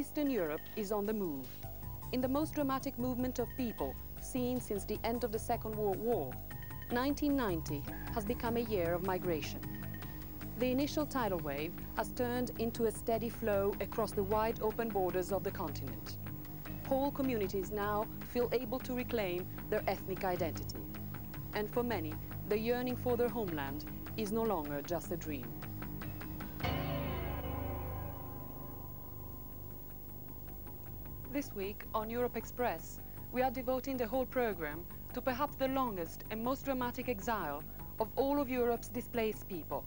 Eastern Europe is on the move. In the most dramatic movement of people seen since the end of the Second World War, 1990 has become a year of migration. The initial tidal wave has turned into a steady flow across the wide open borders of the continent. Whole communities now feel able to reclaim their ethnic identity. And for many, the yearning for their homeland is no longer just a dream. This week on Europe Express, we are devoting the whole program to perhaps the longest and most dramatic exile of all of Europe's displaced people.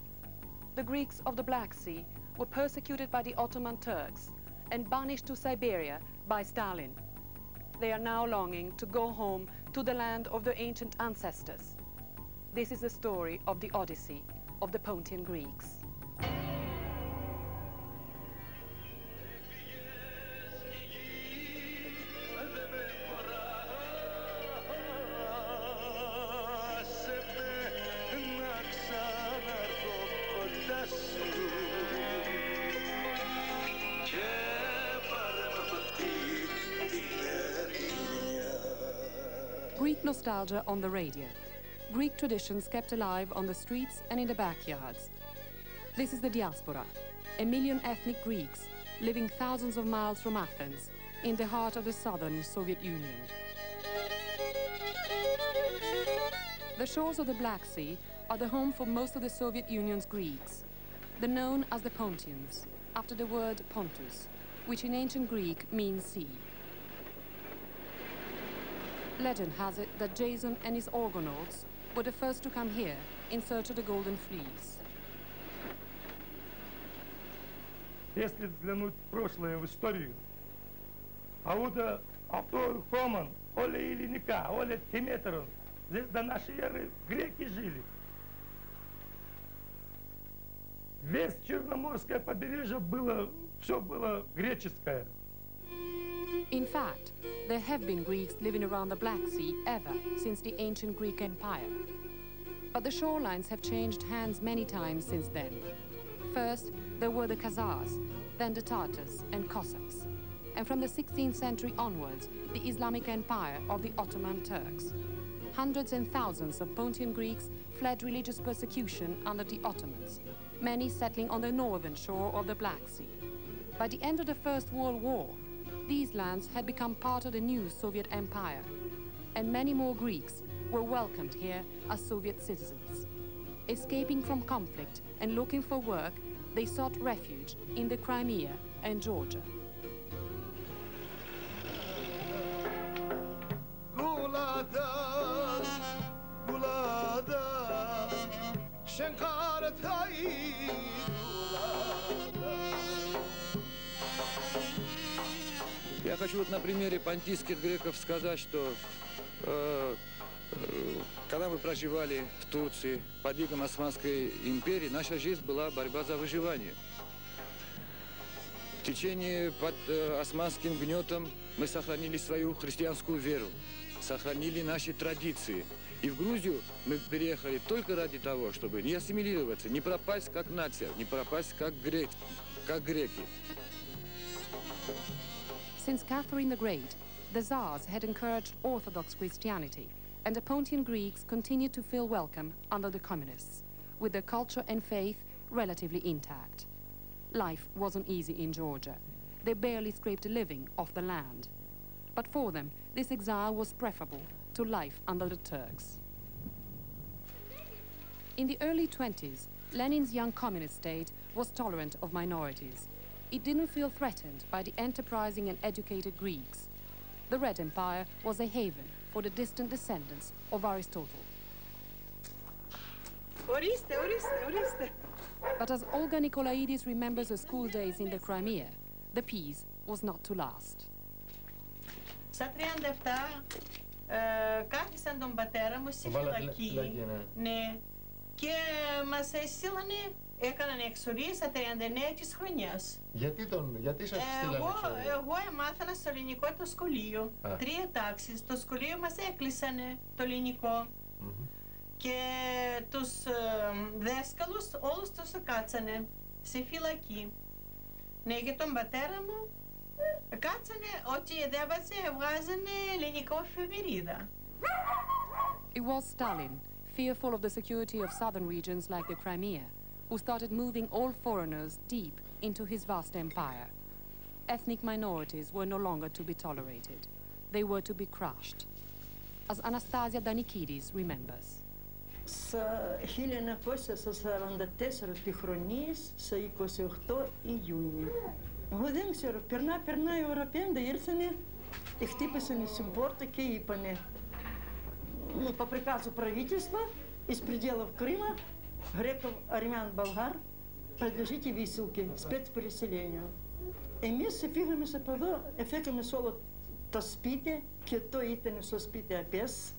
The Greeks of the Black Sea were persecuted by the Ottoman Turks and banished to Siberia by Stalin. They are now longing to go home to the land of their ancient ancestors. This is the story of the Odyssey of the Pontian Greeks. Nostalgia on the radio. Greek traditions kept alive on the streets and in the backyards. This is the diaspora, a million ethnic Greeks living thousands of miles from Athens, in the heart of the southern Soviet Union. The shores of the Black Sea are the home for most of the Soviet Union's Greeks. They're known as the Pontians, after the word Pontus, which in ancient Greek means sea. Legend has it that Jason and his Argonauts were the first to come here in search of the Golden Fleece. Если взглянуть в прошлое, в историю, а э, автор Хоман, Оля Илиника, Оля Тиметрон, здесь до нашей эры греки жили. Весь Черноморское побережье было, все было греческое. In fact, there have been Greeks living around the Black Sea ever since the ancient Greek Empire. But the shorelines have changed hands many times since then. First, there were the Khazars, then the Tartars and Cossacks. And from the 16th century onwards, the Islamic Empire of the Ottoman Turks. Hundreds and thousands of Pontian Greeks fled religious persecution under the Ottomans, many settling on the northern shore of the Black Sea. By the end of the First World War, these lands had become part of the new Soviet Empire, and many more Greeks were welcomed here as Soviet citizens. Escaping from conflict and looking for work, they sought refuge in the Crimea and Georgia. Хочу вот на примере понтийских греков сказать, что э, э, когда мы проживали в Турции под игом Османской империи, наша жизнь была борьба за выживание. В течение под э, османским гнетом мы сохранили свою христианскую веру, сохранили наши традиции. И в Грузию мы переехали только ради того, чтобы не ассимилироваться, не пропасть как нация, не пропасть как, грек, как греки. Since Catherine the Great, the Tsars had encouraged Orthodox Christianity, and the Pontian Greeks continued to feel welcome under the communists, with their culture and faith relatively intact. Life wasn't easy in Georgia. They barely scraped a living off the land. But for them, this exile was preferable to life under the Turks. In the early 20s, Lenin's young communist state was tolerant of minorities. It didn't feel threatened by the enterprising and educated Greeks. The Red Empire was a haven for the distant descendants of Aristotle. Ορίστε, ορίστε, ορίστε. But as Olga Nikolaidis remembers her school days in the Crimea, the peace was not to last. Στα 37 ε, κάθισαν τον πατέρα μου στη Βάλατε φυλακή. φυλακή, ναι. Ναι. Και μας έστειλανε, έκαναν εξορία στα 39 της χρονιάς. Γιατί, τον, γιατί σας ε, στείλανε εγώ. Εγώ έμαθανα στο ελληνικό το σχολείο. Α. Τρία τάξεις. Το σχολείο μας έκλεισανε το ελληνικό. Mm -hmm. Και τους ε, δέσκαλους όλους τους κάτσανε σε φυλακή. Ναι, για τον πατέρα μου ε, κάτσανε ό,τι διάβαζε, βγάζανε ελληνικό εφημερίδα. It was Stalin, fearful of the security of southern regions like the Crimea, who started moving all foreigners deep into his vast empire. Ethnic minorities were no longer to be tolerated. They were to be crushed. As Anastasia Danikidis remembers. Să 1944 χρονής, σε 28 Ιούνιου. Годин все перна перна европеен да ирсане и хтипасани симпорта ке ипане. Ну, по приказу правительства из пределов Крыма греков, армян, болгар подлежите висылке, спецпереселению. И мы с фигами се паво, ефеками соло таспите, ке то итане со спите апес,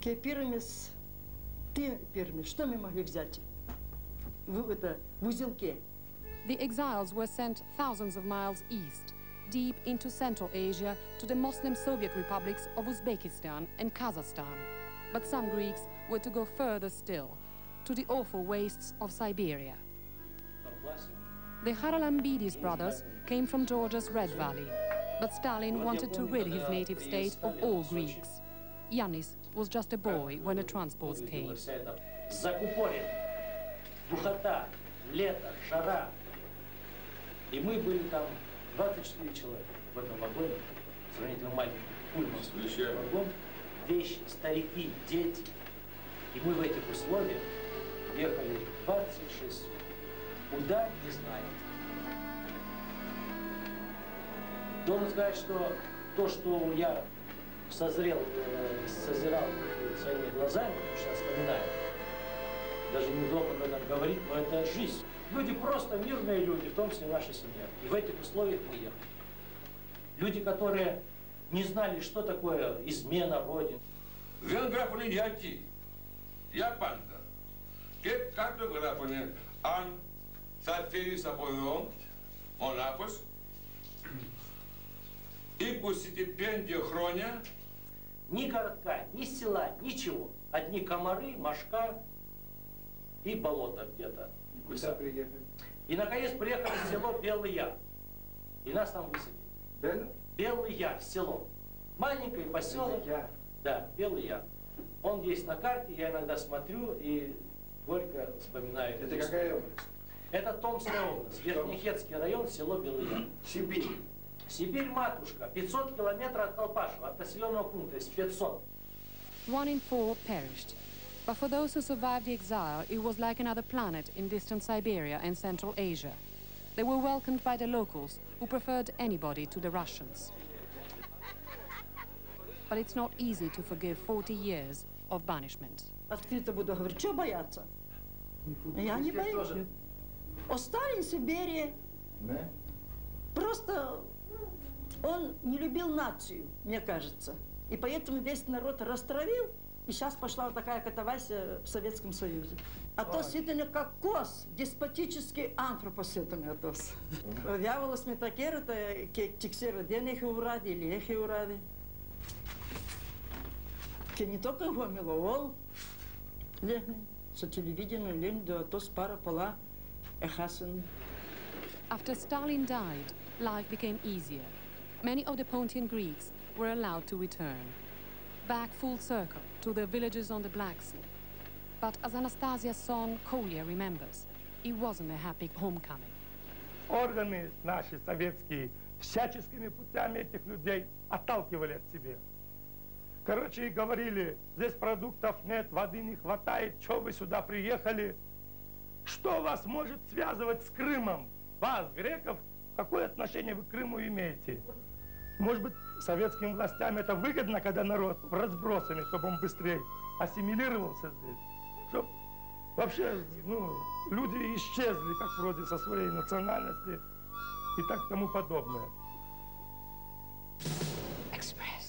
ке пирамис, ты пирамис, что мы могли взять? В, это, в узелке. The exiles were sent thousands of miles east, deep into Central Asia to the Muslim Soviet republics of Uzbekistan and Kazakhstan. But some Greeks were to go further still, to the awful wastes of Siberia. The Haralambidis brothers came from Georgia's Red Valley, but Stalin wanted to rid his native state of all Greeks. Yanis was just a boy when the transports came. Закупорен, духота, лето, жара. И мы были там 24 человека в этом вагоне, сравнительно маленький пульманский вагон, вещи, старики, дети. И мы в этих условиях ехали 26 суток. Куда, не знаю. Должен сказать, что то, что я созрел, э, созирал своими глазами, сейчас вспоминаю, даже неудобно, наверное, говорить, но это жизнь. Люди просто мирные люди, в том числе наша семья. И в этих условиях мы ехали. Люди, которые не знали, что такое измена Родины. Жил граф Линьяки, я панда Και κάτω γράφουν αν θα φύγεις από εδώ, μονάχος, 25 χρόνια Ни городка, ни села, ничего. Одни комары, мошка и болото где-то. Куда приехали? И, наконец, приехали в село Белый Яр. И нас там высадили. Белый? Белый Яр, село. Маленькое поселок. Я. Да, Белый Яр. Он есть на карте, я иногда смотрю и горько вспоминаю. Это какая область? Это Томская область, Верхнехетский район, село Белый Яр. Сибирь. Сибирь, матушка, 500 километров от Колпашева, от населенного пункта, есть 500. One in four perished. But for those who survived the exile, it was like another planet in distant Siberia and Central Asia. They were welcomed by the locals, who preferred anybody to the Russians. But it's not easy to forgive 40 years of banishment. Открыто буду говорить, что бояться? Я не боюсь. Осталин в Сибири, Да? просто он не любил нацию, мне кажется. И поэтому весь народ растравил, и сейчас пошла вот такая катавасия в Советском Союзе. А то сидели как кос, деспотический антропос это атос. Вяволос ми такерата, ке тиксера ден ехе уради или ехе уради. Ке не только го миловол, лехне, со телевидением лень да атос пара пола эхасен. After Stalin died, life became easier. Many of the Pontian Greeks were allowed to return. Back full circle to their villages on the Black Sea. But as Anastasia's son Kolya remembers, it wasn't a happy homecoming. Органы наши советские всяческими путями этих людей отталкивали от себя. Короче, и говорили, здесь продуктов нет, воды не хватает, что вы сюда приехали? Что вас может связывать с Крымом? Вас, греков, какое отношение вы к Крыму имеете? Может быть, советским властям это выгодно, когда народ разбросами, чтобы он быстрее ассимилировался здесь? Чтоб вообще, ну, люди исчезли, как вроде со своей национальности и так тому подобное. Express.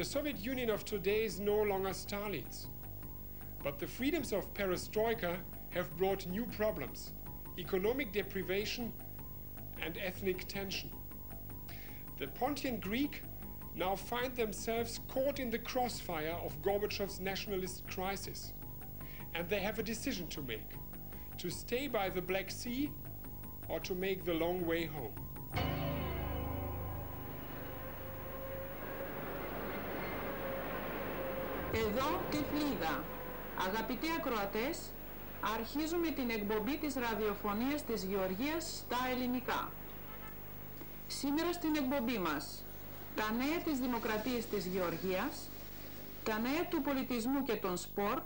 The Soviet Union of today is no longer Stalin's. But the freedoms of perestroika have brought new problems economic deprivation and ethnic tension. The Pontian Greek now find themselves caught in the crossfire of Gorbachev's nationalist crisis. And they have a decision to make to stay by the Black Sea or to make the long way home. Εδώ Τυφλίδα. Αγαπητοί ακροατές, αρχίζουμε την εκπομπή της ραδιοφωνίας της Γεωργίας στα ελληνικά. Σήμερα στην εκπομπή μας, τα νέα της Δημοκρατίας της Γεωργίας, τα νέα του πολιτισμού και των σπορ,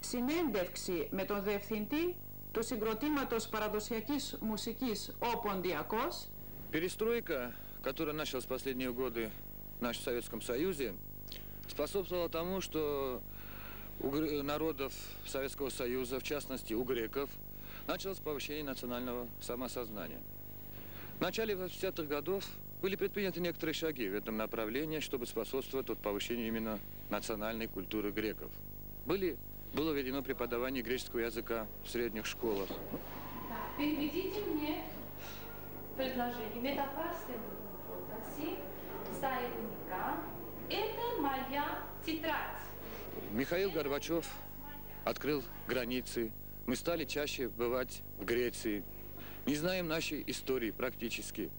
συνέντευξη με τον Διευθυντή του Συγκροτήματος Παραδοσιακής Μουσικής «Ο Ποντιακός». Перестройка, которая началась в последние годы в нашем Советском Союзе, способствовала тому, что у народов Советского Союза, в частности у греков, началось повышение национального самосознания. В начале 80-х годов были предприняты некоторые шаги в этом направлении, чтобы способствовать вот повышению именно национальной культуры греков. Были, было введено преподавание греческого языка в средних школах. Переведите мне предложение метафорского такси, стаильника. Это моя тетрадь. Михаил Горбачев открыл границы. Мы стали чаще бывать в Греции. Не знаем нашей истории практически.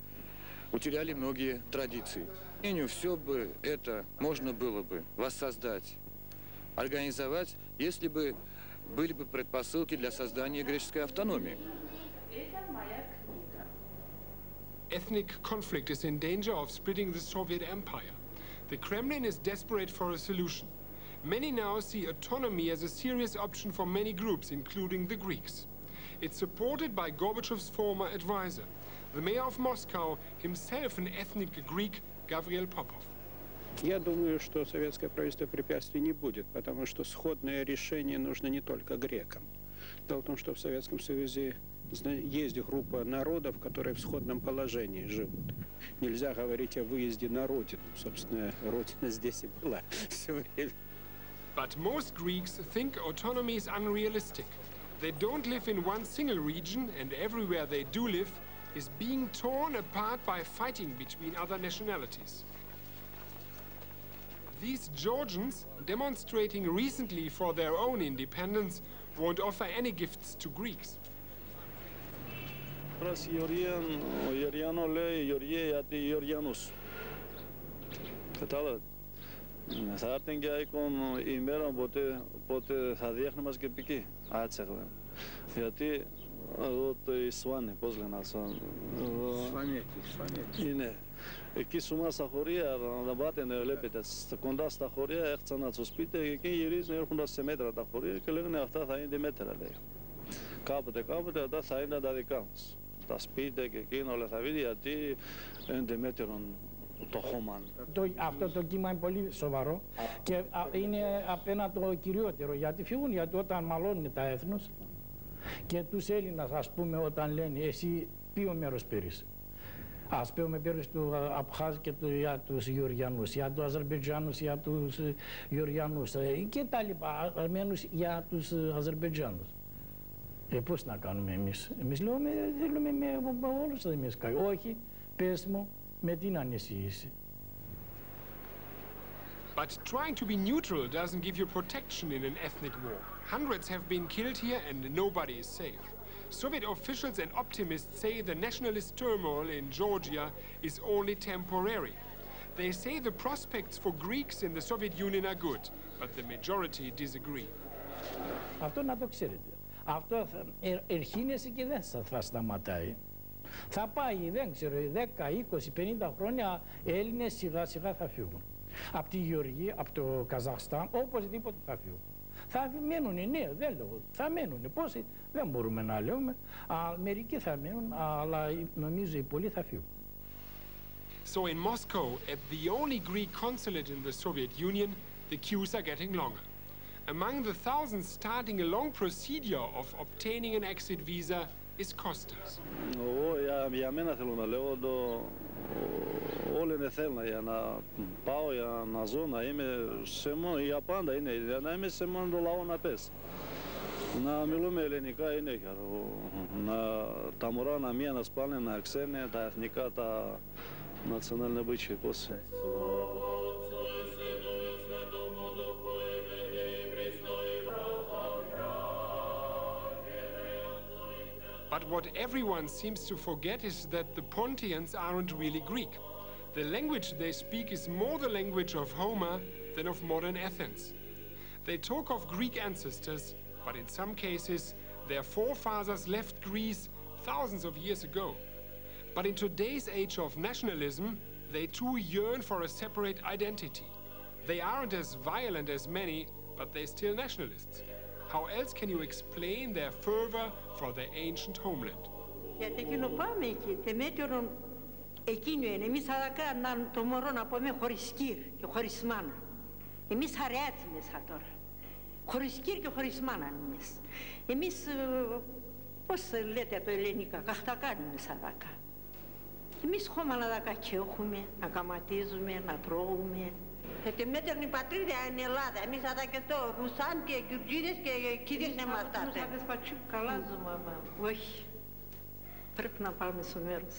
Утеряли многие традиции. Мнению, все бы это можно было бы воссоздать, организовать, если бы были бы предпосылки для создания греческой автономии. Ethnic conflict is in danger of splitting the Soviet Empire. The Kremlin is desperate for a solution. Many now see autonomy as a serious option for many groups, including the Greeks. It's supported by Gorbachev's former advisor, the mayor of Moscow, himself an ethnic Greek, Gavril Popov. Я думаю, что советское правительство препятствий не будет, потому что сходное решение нужно не только грекам. Дело в том, что в Советском Союзе есть группа народов, которые в сходном положении живут. Нельзя говорить о выезде на родину. Собственно, родина здесь и была все время. But most Greeks think autonomy is unrealistic. They don't live in one single region, and everywhere they do live is being torn apart by fighting between other nationalities. These Georgians, demonstrating recently for their own independence, won't offer any gifts to Greeks. Πρας Γεωργίαν, ο Γεωργιάνο λέει Γεωργία αντί Γεωργιανούς. Κατάλαβε. Θα έρθει και άικον ημέρα ποτέ, ποτέ θα διέχνει μας και πική. Άτσεχμε. Γιατί εδώ το Ισβάνι, πώς λένε αυτό. Σφανέτη, Σφανέτη. Είναι. Εκεί σου μας στα χωρία, να πάτε να βλέπετε, κοντά στα χωρία έχτσαν στο σπίτι και εκεί γυρίζουν έρχονται σε μέτρα τα χωρία και λέγανε αυτά θα είναι μέτρα λέει. Κάποτε κάποτε αυτά θα είναι τα δικά μας. Τα σπίτια και εκείνο όλα θα βγει γιατί είναι μέτρων το χώμα. Το, αυτό το κύμα είναι πολύ σοβαρό και είναι απέναντι το κυριότερο γιατί φύγουν γιατί όταν μαλώνουν τα έθνος και τους Έλληνας ας πούμε όταν λένε εσύ ποιο μέρος πήρες; Ας πούμε πήρες του Απχάζ και του, για τους Γεωργιανούς, για τους Αζερμπετζάνους για τους Γεωργιανούς και τα λοιπά, αρμένους για τους Αζερμπετζάνους. Ε, πώς να κάνουμε εμείς; Εμείς λέμε, θέλουμε με όλους εμείς. Όχι, πες μου, με την ανησύηση. But trying to be neutral doesn't give you protection in an ethnic war. Hundreds have been killed here and nobody is safe. Soviet officials and optimists say the nationalist turmoil in Georgia is only temporary. They say the prospects for Greeks in the Soviet Union are good, but the majority disagree. Αυτό να το ξέρετε. Αυτό θα, ε, ερχήνεσαι και δεν θα σταματάει. Θα πάει, δεν ξέρω, 10, 20, 50 χρόνια Έλληνες σιγά σιγά θα φύγουν. Από τη Γεωργία, από το Καζαχστάν, οπωσδήποτε θα φύγουν. Θα μένουν, ναι, δεν λέω, θα μένουν. Πόσοι δεν μπορούμε να λέμε. Α, μερικοί θα μένουν, αλλά νομίζω οι πολλοί θα φύγουν. So in Moscow, at the only Greek consulate in the Soviet Union, the queues are getting longer. Among the thousands starting a long procedure of obtaining an exit visa is Costas. Εγώ για, για μένα θέλω να λέω το, ο, ο όλοι είναι θέλουν για να πάω, για να ζω, να είμαι σε μόνο, για πάντα είναι, για να είμαι σε μόνο το λαό να πες. Να μιλούμε ελληνικά είναι να τα μωρά να μία να σπάνε, να ξένε τα εθνικά, τα национальные обычаи после. But what everyone seems to forget is that the Pontians aren't really Greek. The language they speak is more the language of Homer than of modern Athens. They talk of Greek ancestors, but in some cases, their forefathers left Greece thousands of years ago. But in today's age of nationalism, they too yearn for a separate identity. They aren't as violent as many, but they're still nationalists. How else can you explain their fervor for their ancient homeland? Γιατί εκείνο πάμε εκεί, τεμέτωρον εκείνο είναι. Εμείς αδακά να το μωρό να πούμε χωρίς κύρ και χωρίς μάνα. Εμείς χαρεάτσι μέσα τώρα. Χωρίς κύρ και χωρίς μάνα εμείς. Εμείς, πώς λέτε το ελληνικά, καχτακάνουμε αδακά. Εμείς χώμα να δακά και έχουμε, να καματίζουμε, να τρώγουμε, Γιατί μέτερνη πατρίδα είναι Ελλάδα. Εμείς θα τα και το Ρουσάν και Γιουρτζίδες και κύριες να μας τα Θα δεσπατσού καλά ζούμε, μα. Όχι. Πρέπει να πάμε στο μέρος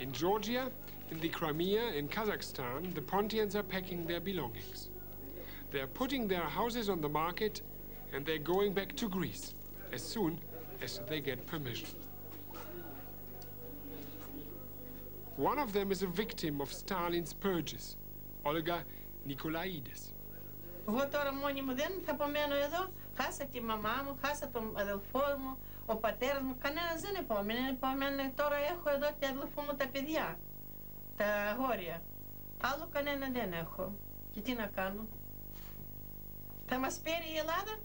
In Georgia, in the Crimea, in Kazakhstan, the Pontians are packing their belongings. They're putting their houses on the market and they're going back to Greece as soon as they get permission. One of them is a victim of Stalin's purges, Olga Nikolaidis. Εγώ τώρα μόνη μου δεν θα απομένω εδώ. Χάσα τη μαμά μου, χάσα τον αδελφό μου, ο πατέρας μου. Κανένας δεν επόμενε. Επόμενε τώρα έχω εδώ τη αδελφό μου τα παιδιά, τα αγόρια. Άλλο κανένα δεν έχω. Και τι να κάνω; Θα μας παίρνει η Ελλάδα;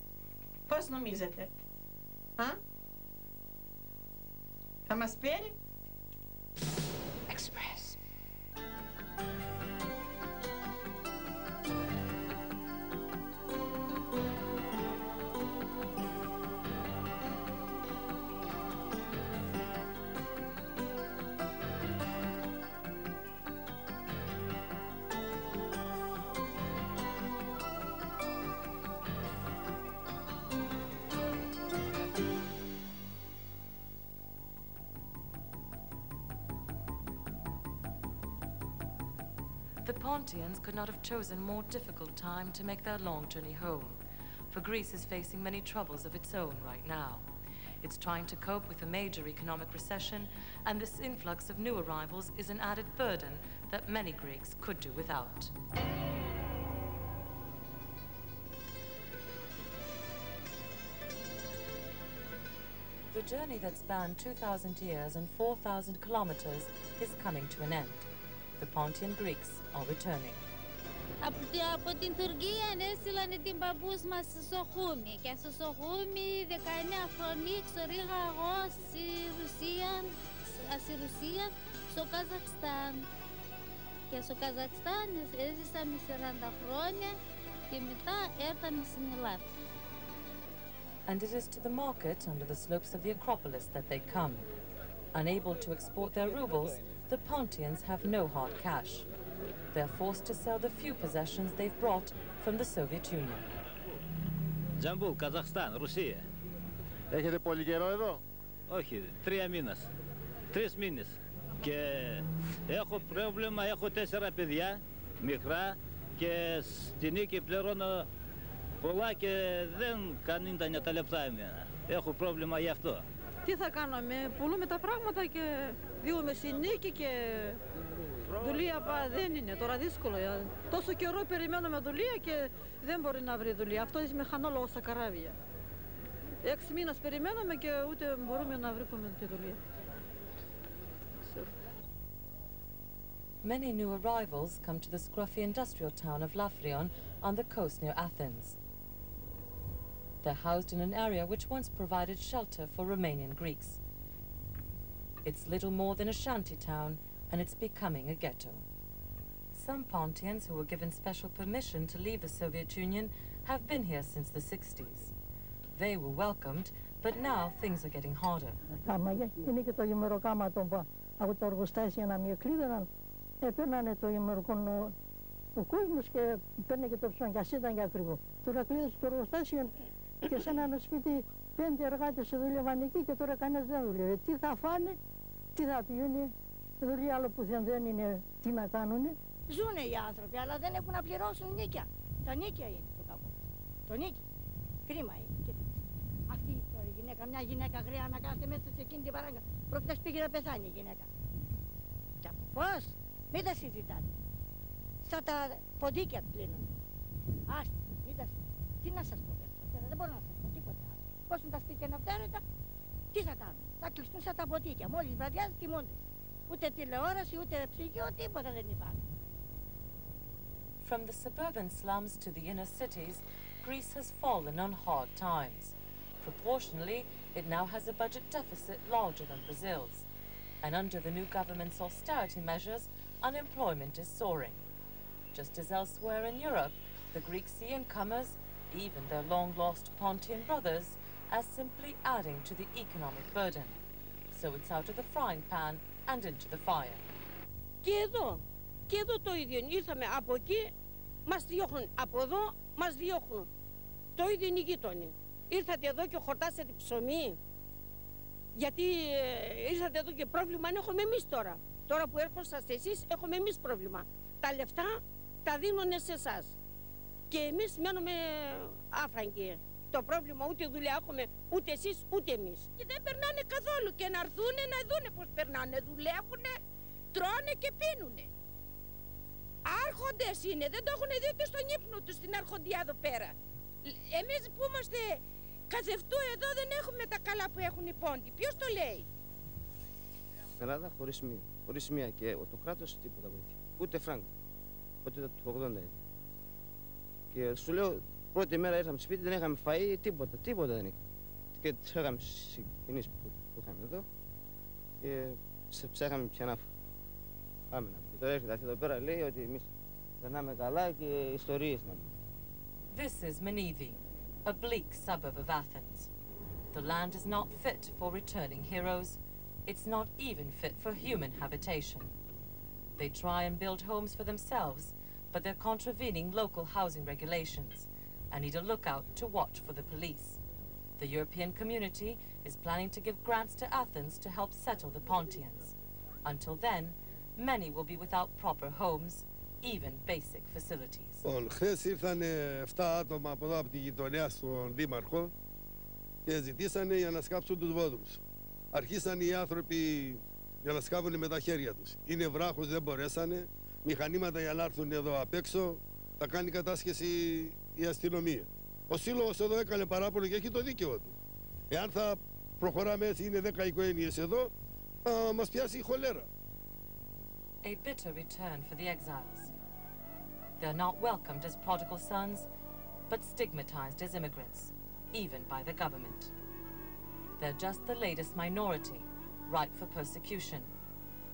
Πώς νομίζετε; Α; Θα μας παίρνει. Express. Pontians could not have chosen more difficult time to make their long journey home, for Greece is facing many troubles of its own right now. It's trying to cope with a major economic recession, and this influx of new arrivals is an added burden that many Greeks could do without. The journey that spanned 2,000 years and 4,000 kilometers is coming to an end The Pontian Greeks are returning. Από, από την Τουρκία έστειλαν την παππούς μας στο Σοχούμι και στο Σοχούμι 19 χρονή ξορίγα εγώ στη Ρουσία, στη Ρουσία, στο Καζακστάν. Και στο Καζακστάν έζησαμε 40 χρόνια και μετά έρθαμε στην Ελλάδα. And it is to the market under the slopes of the Acropolis that they come. Unable to export their rubles, the Pontians have no hard cash. They're forced to sell the few possessions they've brought from the Soviet Union. Τζαμπούλ, Καζαχστάν, Ρωσία. Έχετε πολύ καιρό εδώ; Όχι, τρία μήνες. Τρεις μήνες. Και έχω πρόβλημα, έχω τέσσερα παιδιά, μικρά, και στη νίκη πληρώνω πολλά και δεν κάνει τα 9 λεπτά εμένα. Έχω πρόβλημα γι' αυτό. Τι θα κάνουμε, πουλούμε τα πράγματα και διούμε στη νίκη και δουλεία πα, δεν είναι τώρα δύσκολο. ε. Τόσο καιρό περιμένουμε δουλεία και δεν μπορεί να βρει δουλεία. Αυτό είναι μηχανόλογο στα καράβια. Έξι μήνες περιμένουμε και ούτε μπορούμε να βρούμε τη δουλεία. Many new arrivals come to the scruffy industrial town of Lafrion on the coast near Athens. They're housed in an area which once provided shelter for Romanian Greeks. It's little more than a shanty town, and it's becoming a ghetto. Some Pontians who were given special permission to leave the Soviet Union have been here since the 60s. They were welcomed, but now things are getting harder. Κάμα, είναι και το ημεροκάμα των, πα- από τα εργοστάσια να μην κλείδωναν, έπαιρνανε το ημερικό ο κόσμος και παίρνε και το ψωμί, και ας ήταν και ακριβό. Τώρα κλείδωσε το εργοστάσιο και σε ένα σπίτι πέντε εργάτες δούλευαν εκεί και τώρα κανένας δεν δούλευε. Τι θα φάνε, τι θα πιούνε, δουλειά άλλο που δεν είναι τι να κάνουνε; Ζούνε οι άνθρωποι, αλλά δεν έχουν να πληρώσουν νίκια. Τα νίκια είναι το κακό. Το νίκη. Κρίμα είναι. Κοίτα. Αυτή τώρα η γυναίκα, μια γυναίκα γραία να κάθεται μέσα σε εκείνη την παράγκα. Προχτές πήγε να πεθάνει η γυναίκα. Και από πώς, μην τα συζητάτε. Στα τα ποντίκια πλύνουν. Άστε, μην τα συζητάτε. Τι να σας πω τώρα, δεν μπορώ να σας πω τίποτα άλλο. Πώς είναι τα σπίτια να φτέρετα, τι θα κάνουν. Θα κλειστούν σαν τα ποτίκια. Μόλις βραδιάζει κοιμούνται. Ούτε τηλεόραση, ούτε ψυγείο, τίποτα δεν υπάρχει. From the suburban slums to the inner cities, Greece has fallen on hard times. Proportionally, it now has a budget deficit larger than Brazil's. And under the new government's austerity measures, unemployment is soaring. Just as elsewhere in Europe, the Greeks see incomers, even their long-lost Pontian brothers, as simply adding to the economic burden. So it's out of the frying pan and into the fire. Και εδώ, και εδώ το ίδιο. Ήρθαμε από εκεί Μας διώχνουν από εδώ, μας διώχνουν. Το ίδιο είναι οι γείτονοι. Ήρθατε εδώ και χορτάσατε ψωμί. Γιατί ε, ήρθατε εδώ και πρόβλημα αν έχουμε εμείς τώρα. Τώρα που έρχοσαστε εσείς έχουμε εμείς πρόβλημα. Τα λεφτά τα δίνουν σε εσάς. Και εμείς μένουμε άφραγγοι. Το πρόβλημα ούτε δουλειά έχουμε ούτε εσείς ούτε εμείς. Και δεν περνάνε καθόλου και να έρθουν να δούνε πώς περνάνε. Δουλεύουν, τρώνε και πίνουνε. Άρχοντες είναι, δεν το έχουν δει ούτε στον ύπνο τους στην αρχοντιά εδώ πέρα. Εμείς που είμαστε καζευτού εδώ δεν έχουμε τα καλά που έχουν οι πόντοι. Ποιος το λέει; Ελλάδα χωρίς μία. Χωρίς μία και το κράτος τίποτα βοήθεια. Ούτε φράγκο. Ούτε το 80 είναι. Και σου λέω, πρώτη μέρα ήρθαμε σπίτι, δεν είχαμε φαΐ, τίποτα, τίποτα δεν είχαμε. Και τις είχαμε συγκινήσει που, που είχαμε εδώ και ψάχαμε πια να Πάμε να τώρα έρχεται αυτή εδώ πέρα λέει ότι εμείς περνάμε καλά και ιστορίες να This is Menidi, a bleak suburb of Athens. The land is not fit for returning heroes. It's not even fit for human habitation. They try and build homes for themselves, but they're contravening local housing regulations and need a lookout to watch for the police. The European community is planning to give grants to Athens to help settle the Pontians. Until then, many will be without proper homes, even basic facilities. Λοιπόν, χθε ήρθαν 7 άτομα από εδώ από τη γειτονιά στον Δήμαρχο και ζητήσανε για να σκάψουν τους βόδρους. Αρχίσαν οι άνθρωποι για να σκάβουν με τα χέρια τους. Είναι βράχος, δεν μπορέσανε. Μηχανήματα για να έρθουν εδώ απ' έξω. Θα κάνει κατάσχεση η αστυνομία. Ο σύλλογος εδώ έκανε παράπονο και έχει το δίκαιο του. Εάν θα προχωράμε έτσι, είναι 10 οικογένειες εδώ, θα μας πιάσει η χολέρα. a bitter return for the exiles. They're not welcomed as prodigal sons, but stigmatized as immigrants, even by the government. They're just the latest minority, ripe for persecution,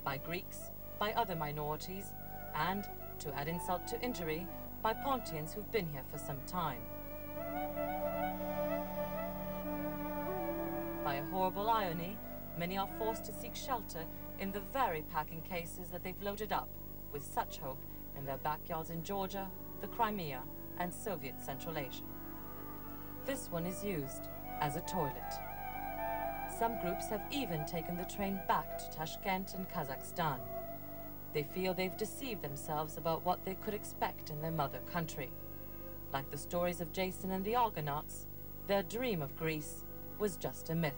by Greeks, by other minorities, and, to add insult to injury, by Pontians who've been here for some time. By a horrible irony, many are forced to seek shelter in the very packing cases that they've loaded up with such hope in their backyards in Georgia, the Crimea, and Soviet Central Asia. This one is used as a toilet. Some groups have even taken the train back to Tashkent in Kazakhstan. They feel they've deceived themselves about what they could expect in their mother country. Like the stories of Jason and the Argonauts, their dream of Greece was just a myth.